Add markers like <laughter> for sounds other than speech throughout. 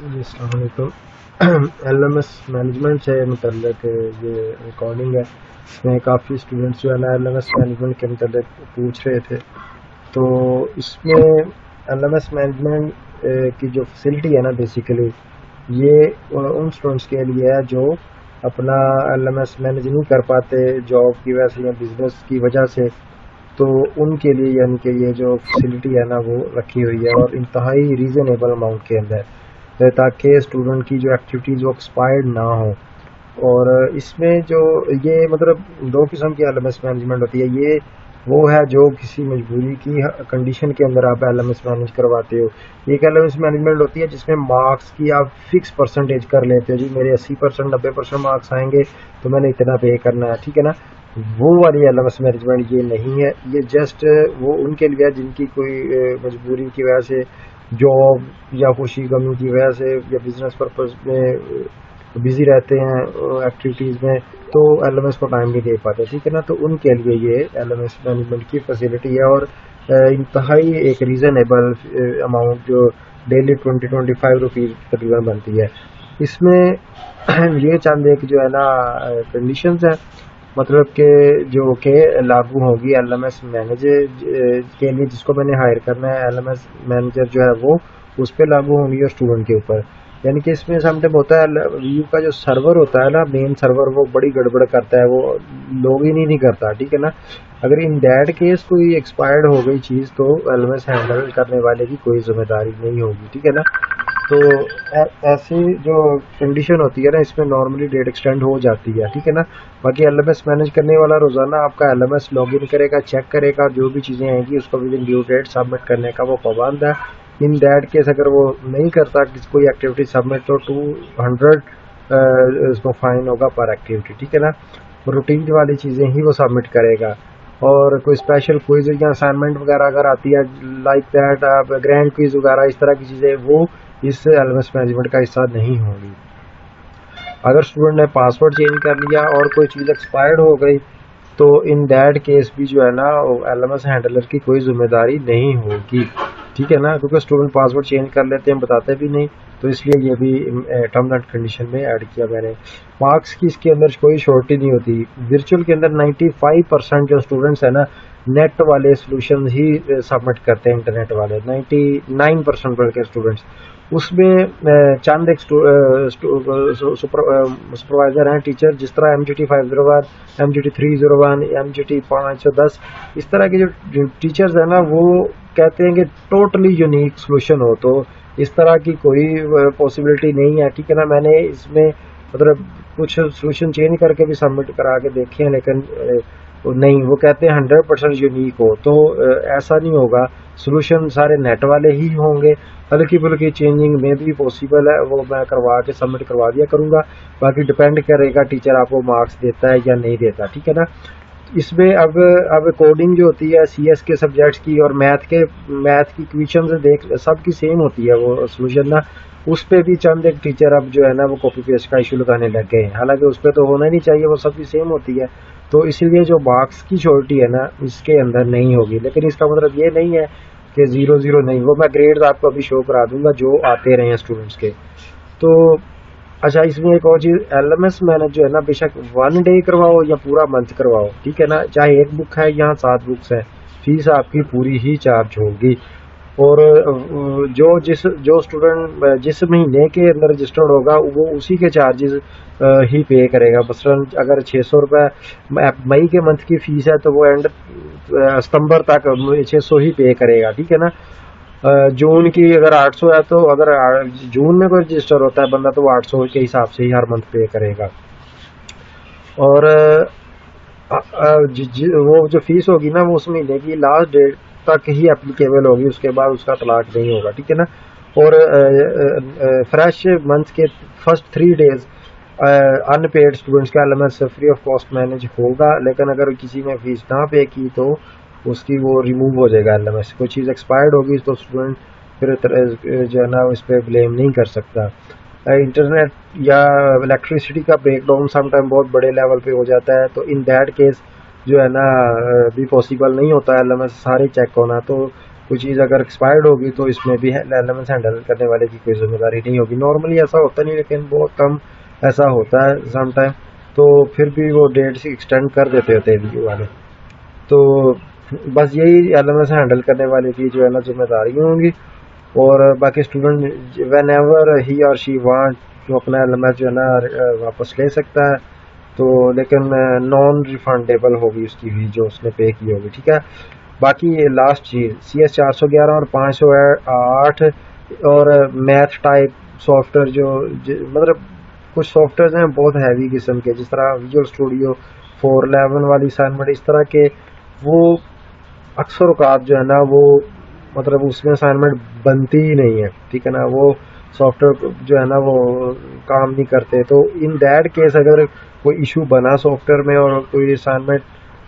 जी अलैक्म management से मतलब ये रिकॉर्डिंग है। इसमें काफ़ी स्टूडेंट्स जो है ना एल मैनेजमेंट के मतलब पूछ रहे थे। तो इसमें एल एम एस मैनेजमेंट की जो फैसिलिटी है ना बेसिकली ये उन स्टूडेंट्स के लिए है जो अपना एस मैनेज नहीं कर पाते जॉब की वजह से या बिज़नेस की वजह से। तो उनके लिए यानी कि ये जो फैसिलिटी है ना, वो रखी हुई है और इंतहाई रीज़नेबल अमाउंट के अंदर। ताकि स्टूडेंट की जो एक्टिविटीज़ वो एक्सपायर्ड ना हो। और इसमें जो ये मतलब दो किस्म की एल मैनेजमेंट होती है। ये वो है जो किसी मजबूरी की कंडीशन के अंदर आप एल मैनेज करवाते हो। एक एल मैनेजमेंट होती है जिसमें मार्क्स की आप फिक्स परसेंटेज कर लेते हो। जी, मेरे अस्सी परसेंट नब्बे परसेंट मार्क्स आएँगे तो मैंने इतना पे करना है, ठीक है ना? वो वाली एल मैनेजमेंट ये नहीं है। ये जस्ट वो उनके लिए जिनकी कोई मजबूरी की वजह से जॉब या खुशी गमी की वजह से या बिज़नेस पर्पज में बिज़ी रहते हैं एक्टिविटीज़ में तो एल को टाइम नहीं दे पाते ठीक है ना? तो उनके लिए ये एल मैनेजमेंट की फैसिलिटी है और इंतहाई एक रीज़नेबल अमाउंट जो daily twenty twenty five rupees तकरीबन बनती है। इसमें <clears throat> ये चंद एक जो है ना कंडीशंस हैं मतलब के जो के लागू होगी एल एम एस मैनेजर के लिए जिसको मैंने हायर करना है एल एम एस मैनेजर जो है वो, उस पर लागू होंगी और स्टूडेंट के ऊपर। यानी कि इसमें समटाइम होता है व्यू का जो सर्वर होता है ना मेन सर्वर वो बड़ी गड़बड़ करता है, वो लॉग इन ही नहीं करता, ठीक है ना? अगर इन डैड केस कोई एक्सपायर्ड हो गई चीज़ तो एल एम एस हैंडल करने वाले की कोई ज़िम्मेदारी नहीं होगी, ठीक है ना? तो ऐसी जो कंडीशन होती है ना, इसमें नॉर्मली डेट एक्सटेंड हो जाती है, ठीक है ना? बाकी एलएमएस मैनेज करने वाला रोज़ाना आपका एल लॉग इन करेगा चेक करेगा, जो भी चीज़ें आएँगी, उसको within due date submit करने का वो पाबंद है। इन दैट केस अगर वो नहीं करता कोई एक्टिविटी सबमिट तो टू हंड्रेड उसको फाइन होगा पर एक्टिविटी ठीक है ना? रूटीन वाली चीज़ें ही वो सबमिट करेगा। और कोई स्पेशल क्विज या असाइनमेंट वगैरह अगर आती है लाइक दैट ग्रैंड क्विज वगैरह, इस तरह की चीज़ें, वो इस एलएमएस मैनेजमेंट का हिस्सा नहीं होगी। अगर स्टूडेंट ने पासवर्ड चेंज कर लिया और कोई चीज़ एक्सपायर्ड हो गई तो इन दैट केस भी जो है ना एल हैंडलर की कोई ज़िम्मेदारी नहीं होगी। ठीक है ना? क्योंकि स्टूडेंट पासवर्ड चेंज कर लेते हैं, बताते भी नहीं। तो इसलिए ये भी टर्म एंड कंडीशन में ऐड किया मैंने। मार्क्स की इसके अंदर कोई शॉर्टेज नहीं होती। वर्चुअल के अंदर 95 परसेंट जो स्टूडेंट्स है ना नेट वाले सोल्यूशन ही सबमिट करते हैं इंटरनेट वाले। 99 परसेंट के स्टूडेंट्स उसमें चंद एक सुपरवाइजर हैं टीचर जिस तरह M G T five zero one M G T three zero one M G T पाँच सौ दस इस तरह के जो टीचर्स हैं ना, वो कहते हैं कि टोटली यूनिक सोल्यूशन हो तो इस तरह की कोई पॉसिबिलिटी नहीं है। ठीक है ना, मैंने इसमें मतलब कुछ सोल्यूशन चेंज करके भी सबमिट करा के देखे हैं, लेकिन नहीं। वो कहते हैं हंड्रेड परसेंट यूनिक हो। तो ऐसा नहीं होगा। सोल्यूशन सारे नेट वाले ही होंगे। हल्की फुल्की चेंजिंग में भी पॉसिबल है। वो मैं करवा के सबमिट करवा दिया करूँगा। बाकी डिपेंड करेगा टीचर आपको मार्क्स देता है या नहीं देता। ठीक है ना? इसमें अब अब कोडिंग जो होती है सी एस के सब्जेक्ट्स की और मैथ के मैथ की क्वेश्चन देख सबकी सेम होती है वो सोल्यूशन ना। उस पर भी चंद एक टीचर अब जो है ना, वो कॉपी पेस्ट का इशू लगाने लग गए हैं। हालाँकि उस पर तो होना नहीं चाहिए, वो सबकी सेम होती है। तो इसीलिए जो मार्क्स की छोटी है ना, इसके अंदर नहीं होगी। लेकिन इसका मतलब ये नहीं है कि ज़ीरो ज़ीरो नहीं। वो मैं ग्रेड्स आपको अभी शो करा दूँगा, जो आते रहे हैं स्टूडेंट्स के। तो अच्छा इसमें एक और चीज़ एल एम एस मैंने जो है ना, बेशक वन डे करवाओ या पूरा मंथ करवाओ, ठीक है ना? चाहे एक बुक है या सात बुक्स है फ़ीस आपकी पूरी ही चार्ज होगी। और जो जिस, जो स्टूडेंट जिस महीने के अंदर रजिस्टर्ड होगा, वो उसी के चार्जेस ही पे करेगा। मसलन अगर छः सौ रुपये मई के मंथ की फ़ीस है तो वो एंड सितंबर तक छः सौ ही पे करेगा, ठीक है ना? जून की अगर आठ सौ है तो अगर जून में कोई रजिस्टर होता है बंदा तो वो आठ सौ के हिसाब से ही हर मंथ पे करेगा। और वो जो फ़ीस होगी ना वो उस महीने की लास्ट डेट तक ही एप्लीकेबल होगी, उसके बाद उसका तलाक नहीं होगा, ठीक है ना? और फ्रेश मंथ के first three days unpaid students का all free of cost manage होगा, लेकिन अगर किसी ने फ़ीस ना पे की तो उसकी वो रिमूव हो जाएगा एल से कोई चीज़ एक्सपायर्ड होगी तो स्टूडेंट फिर जो है ना उस पर ब्लेम नहीं कर सकता। इंटरनेट या इलेक्ट्रिसिटी का ब्रेकडाउन समटाइम बहुत बड़े लेवल पे हो जाता है तो इन दैट केस जो है ना भी पॉसिबल नहीं होता एल सारे चेक होना। तो कोई चीज़ अगर एक्सपायर्ड होगी तो इसमें भी एलिमेंट्स हैंडल करने वाले की कोई ज़िम्मेदारी नहीं होगी। नॉर्मली ऐसा होता नहीं, लेकिन बहुत कम ऐसा होता है समटाइम तो फिर भी वो डेट एक्सटेंड कर देते होते वाले। तो बस यही एलिमेंट्स हैंडल करने वाले की जो है ना ज़िम्मेदारी होंगी। और बाकी स्टूडेंट वेन एवर ही और शी वांट जो अपना एल जो है ना वापस ले सकता है। तो लेकिन नॉन रिफंडेबल होगी उसकी फ़ीस जो उसने पे की होगी, ठीक है? बाकी लास्ट चीज़ सी एस चार सौ ग्यारह और पाँच सौ आठ और मैथ टाइप सॉफ्टवेयर जो मतलब कुछ सॉफ्टवेयर हैं, बहुत हैवी किस्म के, जिस तरह विजुअल स्टूडियो फोर लेवन वाली असाइनमेंट इस तरह के, वो अक्सर अवकात जो है ना, वो मतलब उसमें असाइनमेंट बनती ही नहीं है, ठीक है ना, वो सॉफ्टवेयर जो है ना, वो काम नहीं करते। तो इन दैट केस अगर कोई इशू बना सॉफ्टवेयर में और कोई असाइनमेंट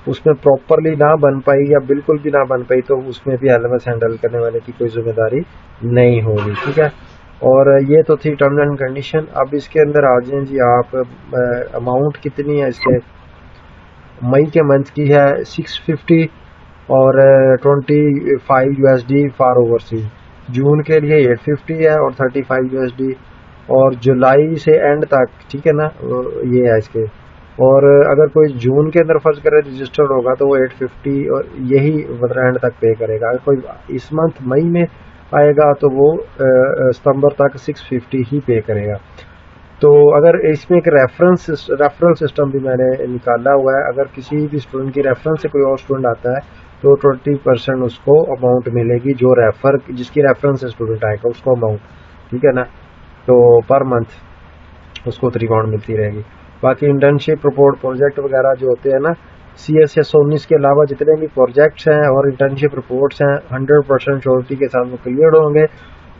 उसमें प्रॉपरली ना बन पाई या बिल्कुल भी ना बन पाई तो उसमें भी एल हैंडल करने वाले की कोई ज़िम्मेदारी नहीं होगी, ठीक है? और ये तो थी टर्म्स एंड कंडीशन अब इसके अंदर आ जाए जी आप अमाउंट कितनी है इसके? मई के मंथ की है सिक्स फिफ्टी और twenty five U S D for overseas जून के लिए एट फिफ्टी है और thirty five U S D और जुलाई से एंड तक, ठीक है ना ये है इसके। और, अगर कोई जून के अंदर फ़र्ज़ करे रजिस्टर्ड होगा तो वो एट फिफ्टी और यही मतलब एंड तक पे करेगा। अगर कोई इस मंथ मई में आएगा तो वो सितंबर तक सिक्स फिफ्टी ही पे करेगा। तो अगर इसमें एक रेफरेंस रेफरल सिस्टम भी मैंने निकाला हुआ है। अगर किसी भी स्टूडेंट की रेफरेंस से कोई और स्टूडेंट आता है तो ट्वेंटी परसेंट उसको अमाउंट मिलेगी जो रेफर जिसकी रेफरेंस से स्टूडेंट आएगा, उसको अमाउंट ठीक है ना? तो पर मंथ उसको थ्री मिलती रहेगी। बाकी इंटर्नशिप रिपोर्ट प्रोजेक्ट वगैरह जो होते हैं ना सी एस एस उन्नीस के अलावा जितने भी प्रोजेक्ट्स हैं और इंटर्नशिप रिपोर्ट्स हैं हंड्रेड परसेंट श्योरिटी के साथ वो क्लियर होंगे।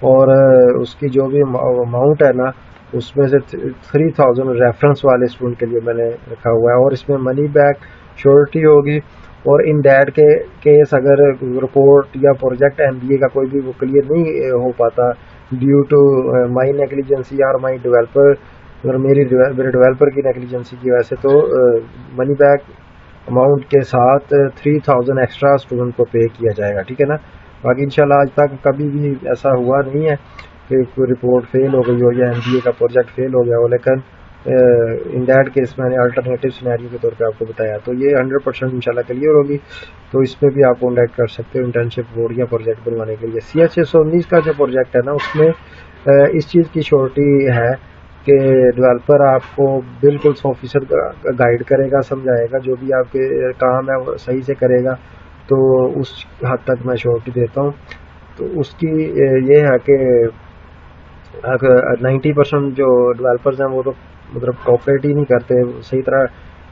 और, उसकी जो भी अमाउंट है ना उसमें से थ्री थाउज़ेंड रेफरेंस वाले स्टूडेंट के लिए मैंने रखा हुआ है और इसमें मनी बैक श्योरिटी होगी और इन दैट के केस अगर रिपोर्ट या प्रोजेक्ट एमबीए का कोई भी वो क्लियर नहीं हो पाता ड्यू टू माई नेग्लिजेंसी और माई डेवलपर अगर मेरी मेरे डेवलपर की नेग्लिजेंसी की वजह से तो मनी बैक अमाउंट के साथ थ्री थाउज़ेंड एक्स्ट्रा स्टूडेंट को पे किया जाएगा, ठीक है ना? बाकी इंशाल्लाह आज तक कभी भी ऐसा हुआ नहीं है। रिपोर्ट फेल हो गई हो या एमबीए का प्रोजेक्ट फेल हो गया हो, लेकिन इन दैट केस मैंने अल्टरनेटिव सिनेरियो के तौर पे आपको बताया। तो ये 100 परसेंट इंशाल्लाह क्लियर होगी। तो इसमें भी आप कॉन्टैक्ट कर सकते हो इंटर्नशिप बोर्ड या प्रोजेक्ट बनवाने के लिए। सी एच उन्नीस का जो प्रोजेक्ट है ना, उसमें इस चीज़ की श्योरिटी है कि डेवलपर आपको बिल्कुल सौ फ़ीसद गाइड करेगा, समझाएगा, जो भी आपके काम है वो सही से करेगा। तो उस हद तक मैं श्योरिटी देता हूँ। तो उसकी ये है कि नाइन्टी परसेंट जो डेवलपर्स हैं, वो तो मतलब कॉपरेट ही नहीं करते, सही तरह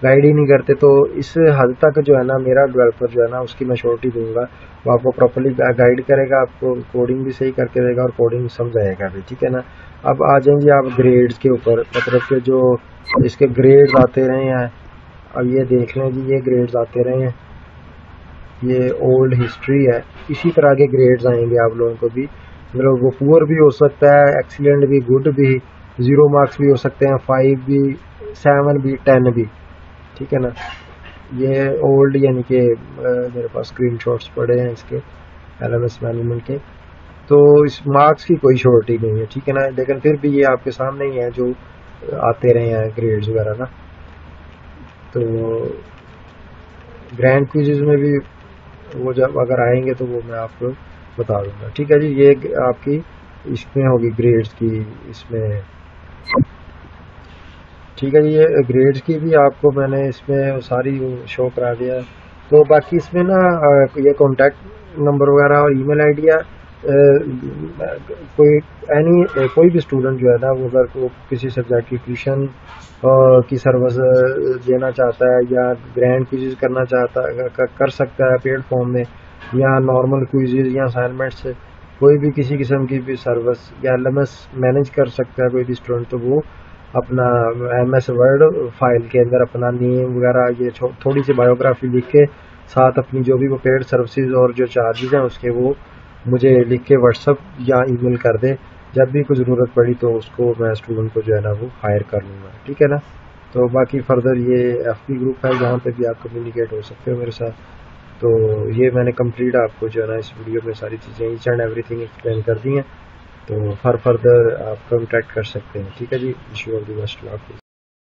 गाइड ही नहीं करते तो इस हद तक जो है ना, मेरा डेवलपर जो है ना, उसकी मैं श्योरिटी दूँगा। वो आपको प्रॉपरली गाइड करेगा, आपको कोडिंग भी सही करके देगा और कोडिंग समझाएगा भी, ठीक है ना? अब आ जाएँगे आप ग्रेड्स के ऊपर मतलब के जो इसके ग्रेड्स आते रहे हैं, अब ये देख लें जी ये ग्रेड्स आते रहे हैं। ये ओल्ड हिस्ट्री है, इसी तरह के ग्रेड्स आएँगे आप लोगों को भी। मतलब वो पुअर भी हो सकता है एक्सीलेंट भी गुड भी ज़ीरो मार्क्स भी हो सकते हैं फाइव भी सेवन भी टेन भी। ठीक है ना? ये ओल्ड यानी कि मेरे पास स्क्रीन पड़े हैं इसके एल मैनेजमेंट के। तो इस मार्क्स की कोई शॉर्टी नहीं है, ठीक है ना? लेकिन फिर भी ये आपके सामने ही है जो आते रहे हैं ग्रेड्स वगैरह ना। तो ग्रैंड क्विजेज में भी वो जब अगर आएँगे तो वो मैं आपको बता दूँगा। ठीक है जी, ये आपकी इसमें होगी ग्रेड्स की इसमें। ठीक है जी, ये ग्रेड्स की भी आपको मैंने इसमें सारी शो करा दिया तो बाकी इसमें ना ये कॉन्टैक्ट नंबर वगैरह और ईमेल है कोई एनी कोई भी स्टूडेंट जो है ना, वो अगर किसी सब्जेक्ट की ट्यूशन की सर्विस देना चाहता है या ग्रैंड क्विज करना चाहता है कर सकता है पेड फॉर्म में या नॉर्मल क्विजेज या असाइनमेंट्स कोई भी किसी किस्म की भी सर्विस या एल मैनेज कर सकता है कोई भी स्टूडेंट तो वो अपना एम एस वर्ड फ़ाइल के अंदर अपना नेम वगैरह, ये थोड़ी सी बायोग्राफी लिख के, साथ अपनी जो भी वो पेड सर्विसेज़ और जो चार्जेज हैं, उसके वो मुझे लिख के व्हाट्सअप या ईमेल कर दे। जब भी कोई ज़रूरत पड़ी तो उसको मैं स्टूडेंट को जो है ना, वो हायर कर लूँगा। ठीक है ना? तो बाकी फर्दर ये एफपी ग्रुप है, जहाँ पे भी आप कम्युनिकेट हो सकते हो मेरे साथ। तो ये मैंने कंप्लीट आपको जो है ना, इस वीडियो में सारी चीज़ें ईच एंड एवरीथिंग एक्सप्लेन कर दी हैं। तो फर फर्दर आप कॉन्टैक्ट कर सकते हैं। ठीक है जी? Wish you all the best